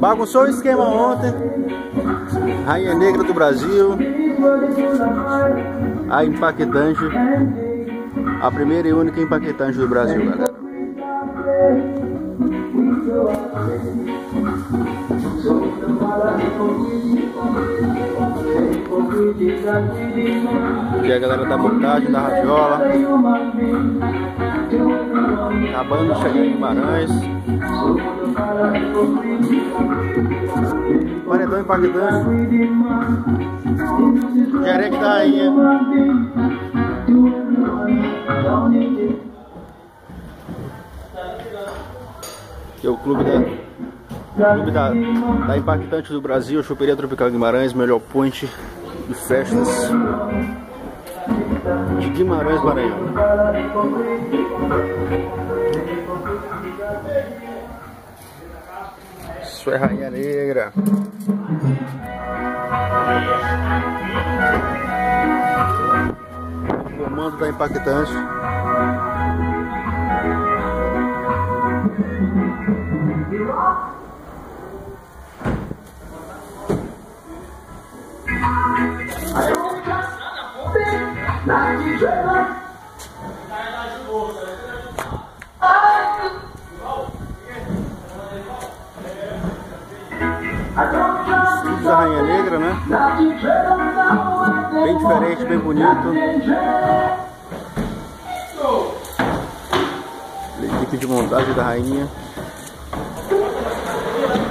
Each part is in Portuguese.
Bagunçou o esquema ontem. Rainha Negra do Brasil. A impactante. A primeira e única impactante do Brasil, galera. Aqui a galera da montagem da radiola. Acabando chegar em Guimarães. Paredão impactante. Jereque da rainha. Aqui é o clube da, clube da, da Impactante do Brasil, Choperia Tropical Guimarães, melhor point de festas de Guimarães, Maranhão. Isso é Rainha Negra. Comando da Impactante. Da Rainha Negra, né? Bem diferente, bem bonito. Equipe de montagem da rainha.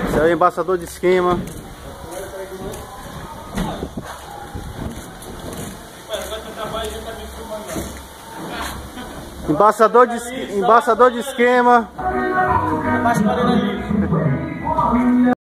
Esse é o embaçador de esquema. Embaçador de, embaçador de esquema.